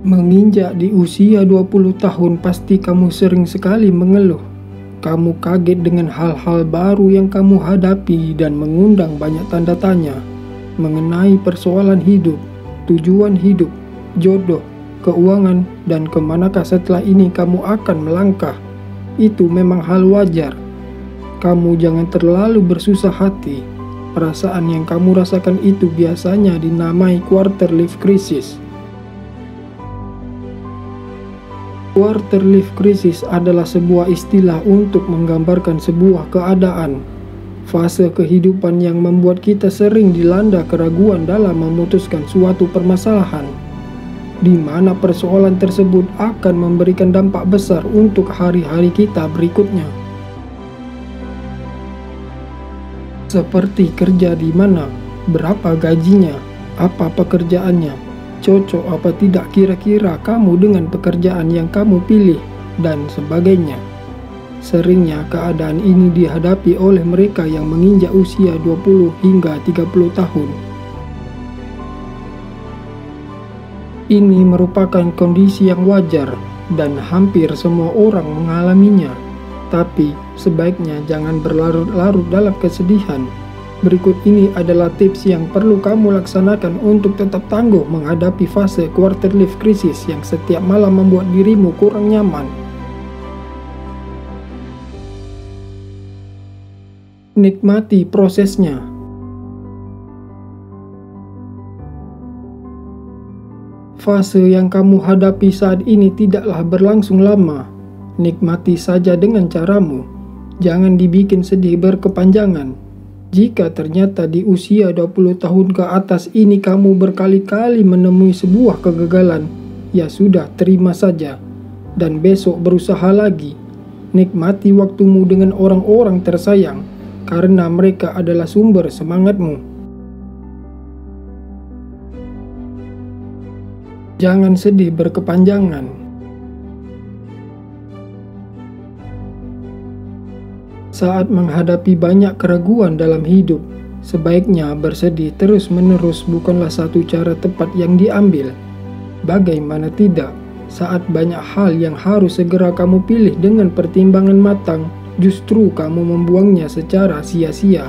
Menginjak di usia 20 tahun pasti kamu sering sekali mengeluh. Kamu kaget dengan hal-hal baru yang kamu hadapi dan mengundang banyak tanda tanya mengenai persoalan hidup, tujuan hidup, jodoh, keuangan, dan ke manakah setelah ini kamu akan melangkah. Itu memang hal wajar. Kamu jangan terlalu bersusah hati. Perasaan yang kamu rasakan itu biasanya dinamai quarter life crisis Quarter life crisis adalah sebuah istilah untuk menggambarkan sebuah keadaan, fase kehidupan yang membuat kita sering dilanda keraguan dalam memutuskan suatu permasalahan, di mana persoalan tersebut akan memberikan dampak besar untuk hari-hari kita berikutnya. Seperti kerja di mana, berapa gajinya, apa pekerjaannya, cocok apa tidak kira-kira kamu dengan pekerjaan yang kamu pilih, dan sebagainya. Seringnya keadaan ini dihadapi oleh mereka yang menginjak usia 20 hingga 30 tahun. Ini merupakan kondisi yang wajar dan hampir semua orang mengalaminya. Tapi sebaiknya jangan berlarut-larut dalam kesedihan Berikut ini adalah tips yang perlu kamu laksanakan untuk tetap tangguh menghadapi fase quarter life crisis yang setiap malam membuat dirimu kurang nyaman. Nikmati prosesnya. Fase yang kamu hadapi saat ini tidaklah berlangsung lama. Nikmati saja dengan caramu. Jangan dibikin sedih berkepanjangan jika ternyata di usia 20 tahun ke atas ini kamu berkali-kali menemui sebuah kegagalan, ya sudah terima saja. Dan besok berusaha lagi. Nikmati waktumu dengan orang-orang tersayang, karena mereka adalah sumber semangatmu. Jangan sedih berkepanjangan. Saat menghadapi banyak keraguan dalam hidup, sebaiknya bersedih terus-menerus bukanlah satu cara tepat yang diambil. Bagaimana tidak, saat banyak hal yang harus segera kamu pilih dengan pertimbangan matang, justru kamu membuangnya secara sia-sia.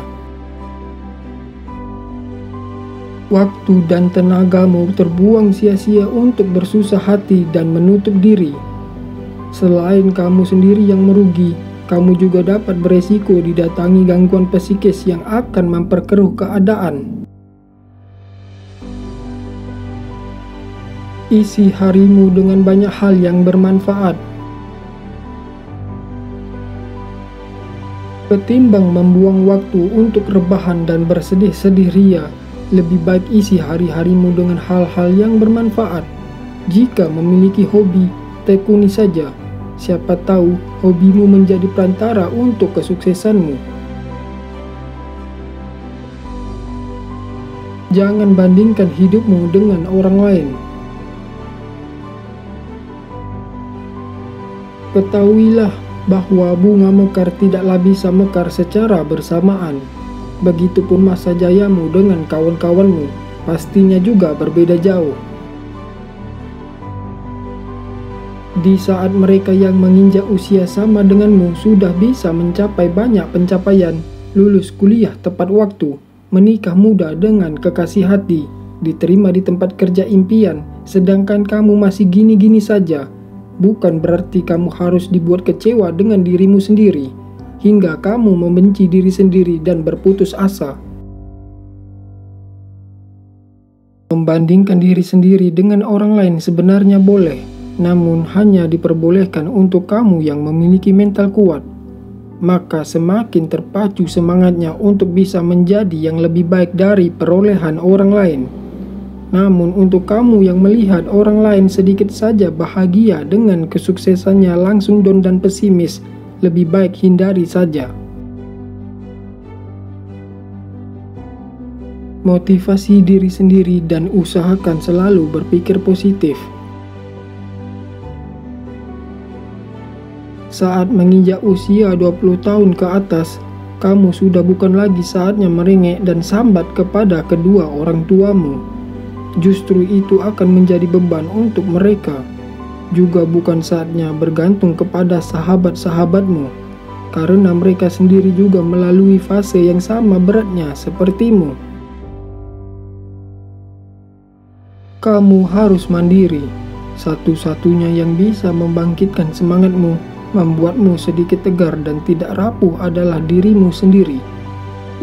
Waktu dan tenagamu terbuang sia-sia untuk bersusah hati dan menutup diri. Selain kamu sendiri yang merugi, kamu juga dapat beresiko didatangi gangguan psikis yang akan memperkeruh keadaan. Isi harimu dengan banyak hal yang bermanfaat. Ketimbang membuang waktu untuk rebahan dan bersedih-sedih ria, lebih baik isi hari-harimu dengan hal-hal yang bermanfaat. Jika memiliki hobi, tekuni saja Siapa tahu hobimu menjadi perantara untuk kesuksesanmu. Jangan bandingkan hidupmu dengan orang lain. Ketahuilah bahwa bunga mekar tidaklah bisa mekar secara bersamaan. Begitupun masa jayamu dengan kawan-kawanmu, pastinya juga berbeda jauh. Di saat mereka yang menginjak usia sama denganmu sudah bisa mencapai banyak pencapaian, lulus kuliah tepat waktu, menikah muda dengan kekasih hati, diterima di tempat kerja impian, sedangkan kamu masih gini-gini saja, bukan berarti kamu harus dibuat kecewa dengan dirimu sendiri, hingga kamu membenci diri sendiri dan berputus asa. Membandingkan diri sendiri dengan orang lain sebenarnya boleh, namun hanya diperbolehkan untuk kamu yang memiliki mental kuat. Maka semakin terpacu semangatnya untuk bisa menjadi yang lebih baik dari perolehan orang lain. Namun untuk kamu yang melihat orang lain sedikit saja bahagia dengan kesuksesannya langsung don dan pesimis, lebih baik hindari saja. Motivasi diri sendiri dan usahakan selalu berpikir positif. Saat menginjak usia 20 tahun ke atas, kamu sudah bukan lagi saatnya merengek dan sambat kepada kedua orang tuamu justru itu akan menjadi beban untuk mereka. Juga bukan saatnya bergantung kepada sahabat-sahabatmu, karena mereka sendiri juga melalui fase yang sama beratnya sepertimu. Kamu harus mandiri. Satu-satunya yang bisa membangkitkan semangatmu, membuatmu sedikit tegar dan tidak rapuh adalah dirimu sendiri.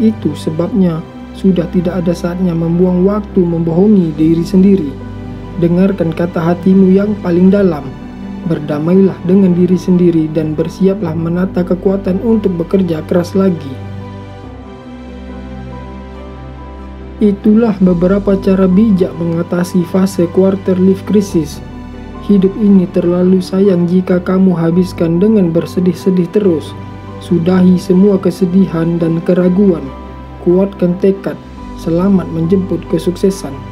Itu sebabnya sudah tidak ada saatnya membuang waktu membohongi diri sendiri. Dengarkan kata hatimu yang paling dalam. Berdamailah dengan diri sendiri dan bersiaplah menata kekuatan untuk bekerja keras lagi. Itulah beberapa cara bijak mengatasi fase quarter life crisis. Hidup ini terlalu sayang jika kamu habiskan dengan bersedih-sedih terus. Sudahi semua kesedihan dan keraguan kuatkan tekad, selamat menjemput kesuksesan.